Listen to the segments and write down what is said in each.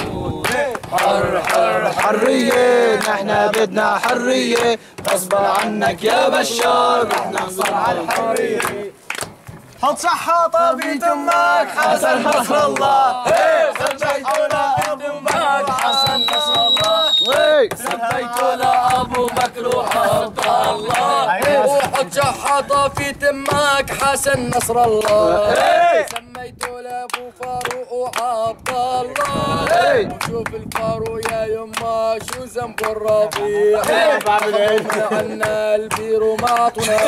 موت حر حر حرية نحن بدنا حرية. غصب عنك يا بشار رح نحصل على الحرية. حط شحاطة في تمك حسن نصر الله. سبيت لأمك حسن نصر الله. سبيت لأبو بكر وحط الله. جحظ في تماك حسن نصر الله. إيه. سميته لأبو فاروق وعبد الله. إيه. وشوف الفارو يا يما شو ذنب الربيع. إيه. عنا البيرو ما عطونا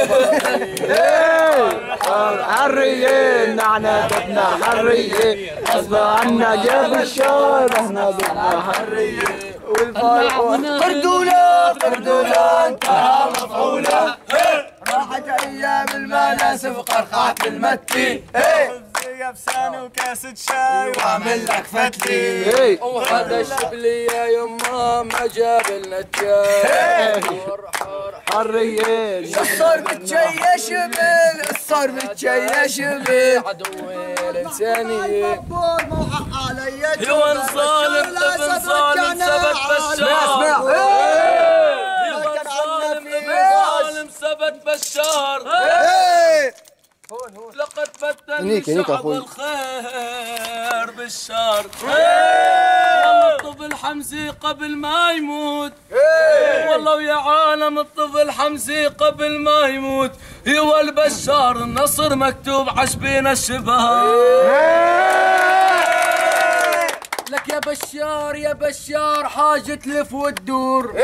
حريين نحنا بدنا حرية. غصب عنا جاب الشعر إحنا بدنا حرية. والفارو قردولا قردولا انتهى مفعولا. راحت أيام المناسف قرقعت المتي زي بسان وكاسة شاي واعمل لك فتلي. وهذا الشبلي يا يما ما جاب لنا الجاي. حرية. الصار متجيش بال الصار متجيش بال عدوي الإنسانية علي يوان ظالم ابن ظالم لقد بدل شعب الخير بالشر. والله الطفل حمزي قبل ما يموت. والله ويا عالم الطفل حمزي قبل ما يموت. هو البشار النصر مكتوب عشبين الشباب. يا بشار يا بشار حاجة تلف وتدور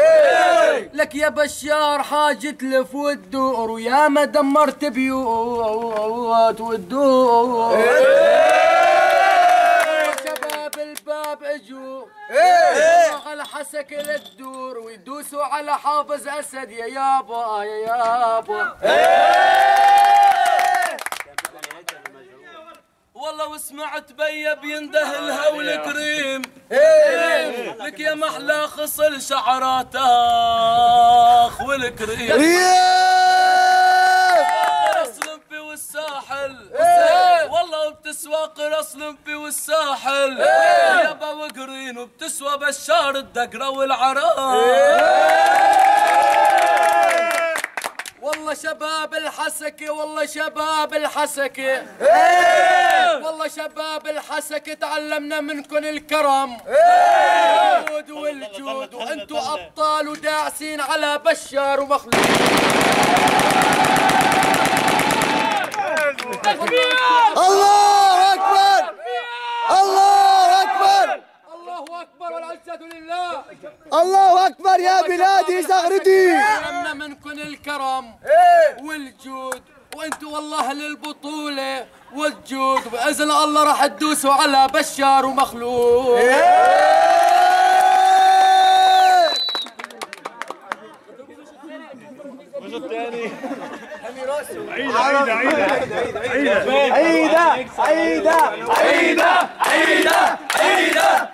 لك يا بشار حاجة تلف وتدور ويا ما دمرت بيوت وتدور شباب الباب اجوا. على حسك للدور ويدوسوا على حافظ أسد يا يابا يا يابا. والله وسمعت بيا بينده الهول كريم. لك يا محلى خصل شعرات اخ والكريم اصلم في والساحل. والله وبتسوى قرص لمفي والساحل. يابا وقرين وبتسوى بشار الدقرة والعراق. والله شباب الحسكة والله شباب الحسكة. والله شباب الحسكة تعلمنا منكم الكرم. الجود والجود وأنتو أبطال وداعسين على بشار ومخلوق. الله أكبر! الله أكبر! الله أكبر والعزة لله. الله أكبر يا بلادي زغردي. تعلمنا منكم الكرم والجود وانتو والله للبطولة والجود بإذن الله راح تدوسوا على بشار ومخلوق عيدة عيدة عيدة عيدة عيدة عيدة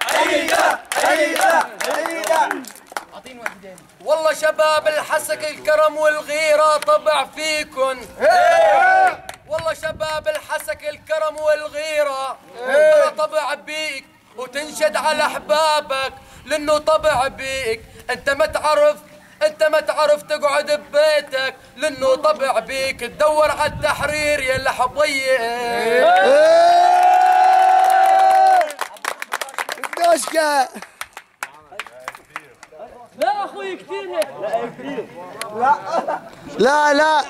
عيدة عيدة والله شباب الحسك الكرم والغيرة طبع فيكن. والله شباب الحسك الكرم والغيرة طبع بيك وتنشد على أحبابك لأنه طبع بيك. أنت ما تعرف أنت ما تعرف تقعد ببيتك لأنه طبع بيك. تدور على التحرير يا الحبيب دوشكا لا لا. لا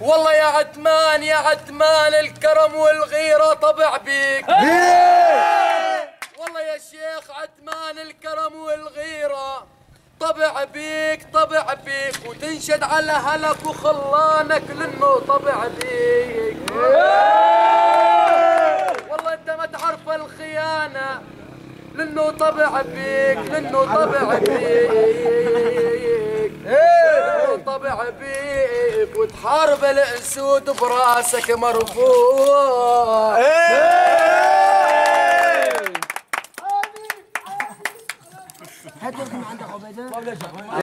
والله يا عثمان يا عثمان الكرم والغيرة طبع بيك. انشد على هلك وخلانك لأنه طبع ليك والله أنت ما تعرف الخيانة لأنه طبع بيك لأنه طبع بيك. لأنه طبع بيك وتحارب الأسود برأسك مرفوع. إيه! هات عندك عبيده